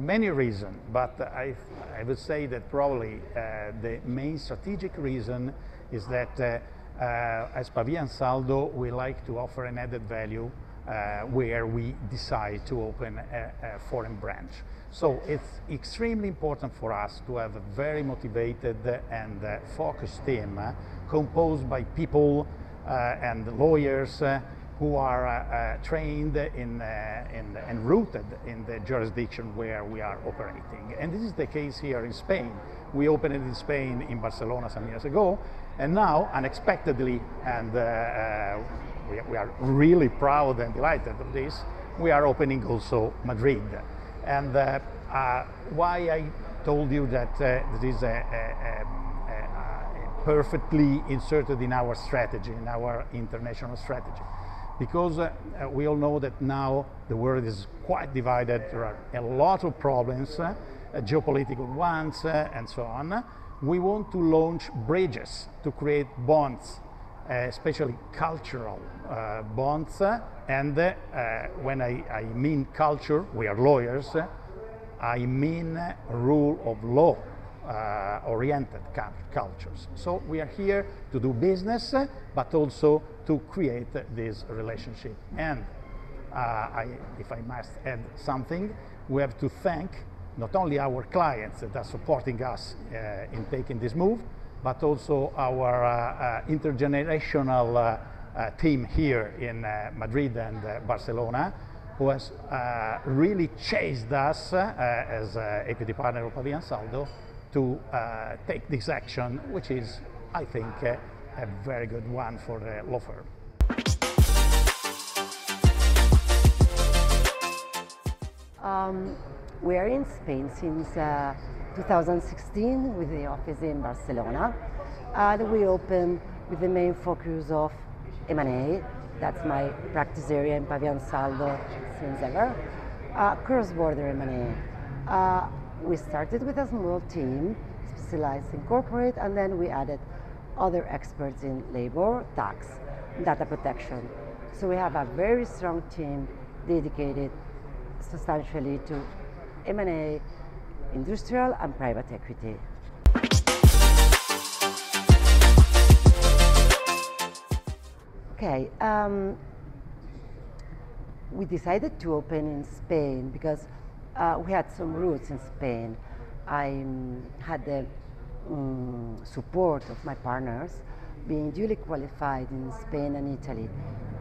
many reasons, but I, I would say that probably uh, the main strategic reason is that uh, uh, as Pavia Ansaldo, we like to offer an added value uh, where we decide to open a, a, foreign branch. So it's extremely important for us to have a very motivated and uh, focused team uh, composed by people and lawyers who are uh, uh, trained in, uh, in, and rooted in the jurisdiction where we are operating. And this is the case here in Spain. We opened in Spain in Barcelona some years ago, and now, unexpectedly, and we, we are really proud and delighted of this, we are opening also Madrid. And uh, uh, why I told you that uh, this is a, a, a, perfectly inserted in our strategy, in our international strategy because uh, we all know that now the world is quite divided. There are a lot of problems, uh, geopolitical ones, uh, and so on. We want to launch bridges to create bonds, uh, especially cultural uh, bonds. and uh, when I, I, mean culture, we are lawyers. I mean rule of law oriented cultures. So we are here to do business, but also to create this relationship. And uh, I, if I must add something, we have to thank not only our clients that are supporting us uh, in taking this move, but also our uh, uh, intergenerational uh, team here in Madrid and Barcelona, who has really chased us as equity partner of Pavia Ansaldo to uh, take this action, which is, I think, uh, a very good one for the law firm. Um, we are in Spain since uh, 2016 with the office in Barcelona. And we opened with the main focus of M&A. That's my practice area in Pavia Ansaldo since ever. Uh, cross-border M&A. Uh, we started with a small team specialized in corporate and then we added other experts in labor, tax, data protection. So we have a very strong team dedicated substantially to M&A, industrial and private equity. Okay, um, we decided to open in Spain because uh, we had some roots in Spain. I um, had the um, support of my partners being duly qualified in Spain and Italy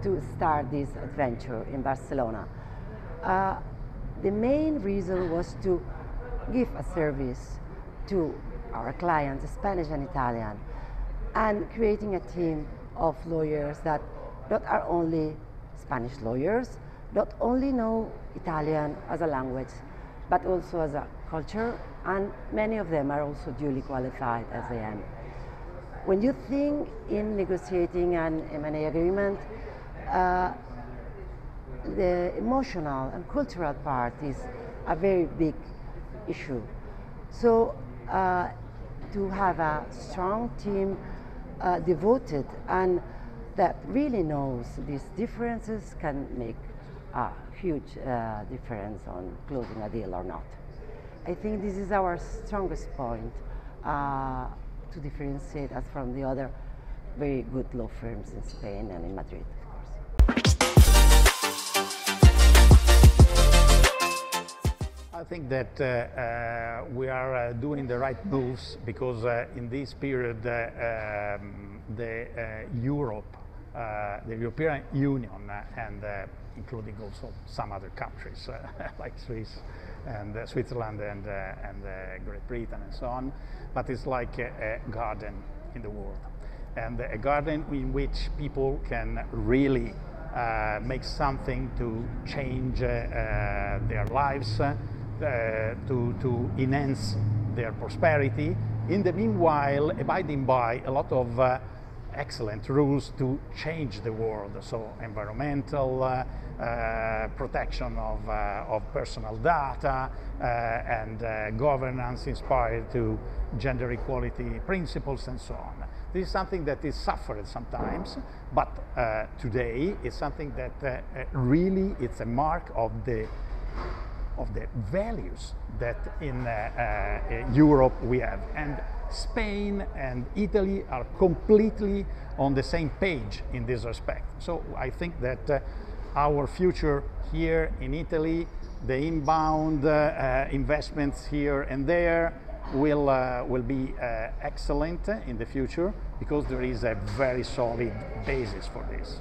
to start this adventure in Barcelona. Uh, the main reason was to give a service to our clients, Spanish and Italian, and creating a team of lawyers that not are only Spanish lawyers, not only know Italian as a language, but also as a culture, and many of them are also duly qualified as I am. When you think in negotiating an M&A agreement, uh, the emotional and cultural part is a very big issue. So uh, to have a strong team uh, devoted and that really knows these differences can make a huge uh, difference on closing a deal or not. I think this is our strongest point uh, to differentiate us from the other very good law firms in Spain and in Madrid, of course. I think that uh, uh, we are uh, doing the right moves because uh, in this period uh, um, the uh, Europe, the European Union and including also some other countries like Swiss and uh, Switzerland and, uh, and uh, Great Britain and so on. But it's like a, a, garden in the world. And a garden in which people can really uh, make something to change uh, their lives, uh, to, to enhance their prosperity. In the meanwhile, abiding by a lot of excellent rules to change the world. So environmental uh, uh, protection of, uh, of personal data uh, and uh, governance inspired to gender equality principles and so on. This is something that is suffered sometimes, but uh, today is something that really it's a mark of the of the values that in uh, uh, Europe we have. And Spain and Italy are completely on the same page in this respect. So I think that uh, our future here in Italy, the inbound investments here and there will, uh, will be uh, excellent in the future because there is a very solid basis for this.